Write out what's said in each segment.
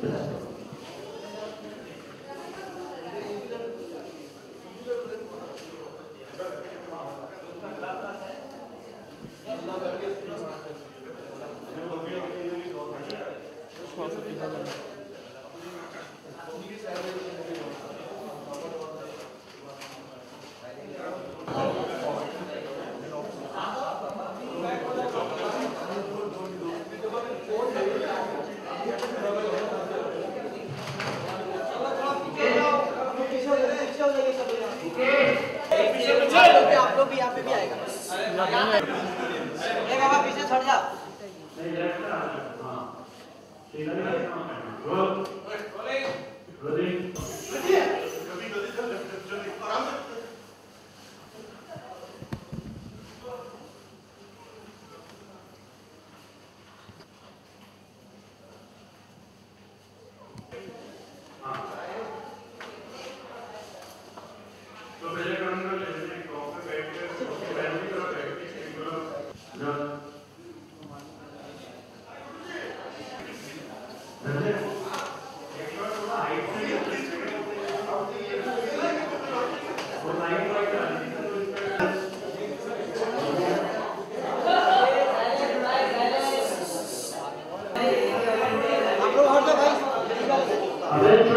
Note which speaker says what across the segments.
Speaker 1: आप लोग भी यहाँ पे भी आएगा। ए बाबा पीछे छड़ जा। आप
Speaker 2: Amen.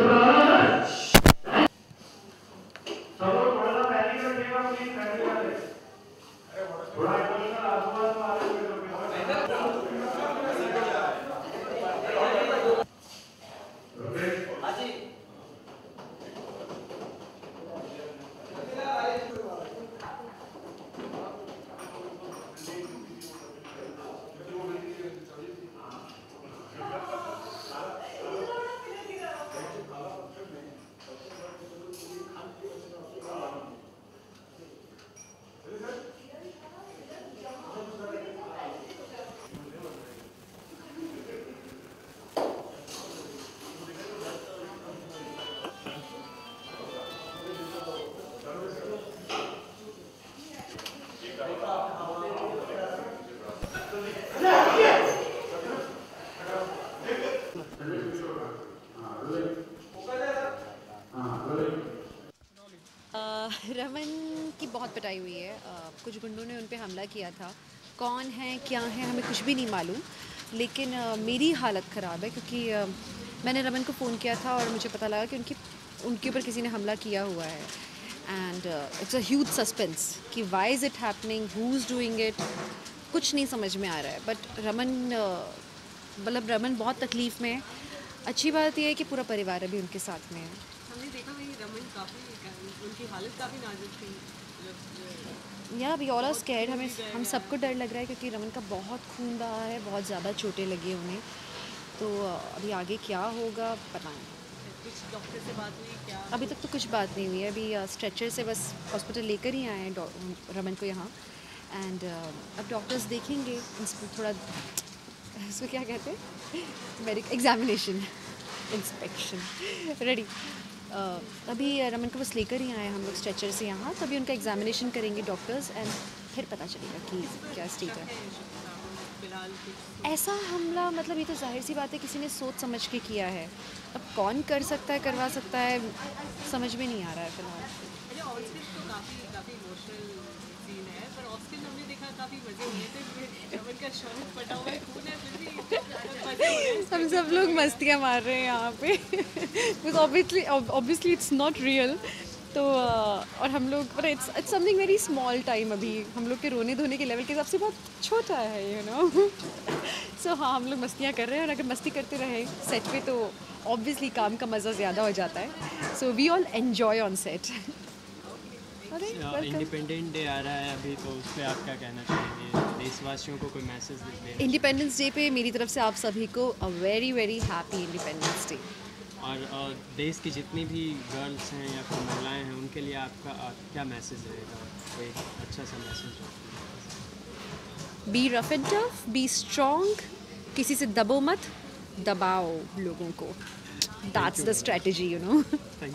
Speaker 2: रमन की बहुत पिटाई हुई है। कुछ गुंडों ने उन पर हमला किया था। कौन है, क्या है, हमें कुछ भी नहीं मालूम। लेकिन मेरी हालत ख़राब है क्योंकि मैंने रमन को फ़ोन किया था और मुझे पता लगा कि उनकी, उनके ऊपर किसी ने हमला किया हुआ है। And it's a huge suspense कि why is it happening who is doing it कुछ नहीं समझ में आ रहा है. बट रमन मतलब रमन बहुत तकलीफ़ में है. अच्छी बात यह है कि पूरा परिवार अभी उनके साथ में है.
Speaker 3: हमने देखा वही रमन काफ़ी उनकी हालत काफ़ी नाजुक थी. मतलब
Speaker 2: या वी ऑल आर स्कैर्ड हमें हम सबको डर लग रहा है क्योंकि रमन का बहुत खून बहा है बहुत ज़्यादा चोटें लगी उन्हें. तो अभी आगे क्या होगा पता नहीं.
Speaker 3: डॉक्टर से बात हुई क्या?
Speaker 2: अभी तक तो कुछ बात नहीं हुई है। अभी स्ट्रेचर से बस हॉस्पिटल लेकर ही आए हैं रमन को यहाँ। एंड अब डॉक्टर्स देखेंगे। इसमें थोड़ा उसको क्या कहते हैं? मेडिक एग्जामिनेशन इंस्पेक्शन रेडी अभी रमन को बस लेकर ही आए हैं हम लोग स्ट्रेचर से यहाँ। तो अभी उनका एग्जामिनेशन करेंगे डॉक्टर्स एंड फिर पता चलेगा कि क्या स्टेट है?
Speaker 3: फ़िलहाल
Speaker 2: ऐसा हमला मतलब ये तो ज़ाहिर सी बात है किसी ने सोच समझ के किया है। अब कौन कर सकता है करवा सकता है समझ में नहीं आ रहा है फ़िलहाल।
Speaker 3: तो
Speaker 2: हम सब लोग मस्तियाँ मार रहे हैं यहाँ पे। Because obviously it's not real तो और हम लोग it's it's something very small time अभी। हम लोग के रोने धोने के लेवल के हिसाब से बहुत छोटा है यू नो सो हाँ हम लोग मस्तियाँ कर रहे हैं और अगर मस्ती करते रहे सेट पे तो ऑब्वियसली काम का मज़ा ज़्यादा हो जाता है। So we all enjoy on set
Speaker 4: independent day आ रहा है अभी तो उस पर आप क्या कहना चाहेंगे? देशवासियों को कोई मैसेज
Speaker 2: इंडिपेंडेंस डे पे मेरी तरफ़ से आप सभी को a very very happy independence day
Speaker 4: और देश की जितनी भी गर्ल्स हैं या फिर महिलाएँ हैं उनके लिए आपका क्या मैसेज रहेगा? कोई अच्छा सा message
Speaker 2: be rough and tough be strong किसी से दबो मत दबाओ लोगों को। That's the strategy you know
Speaker 4: thank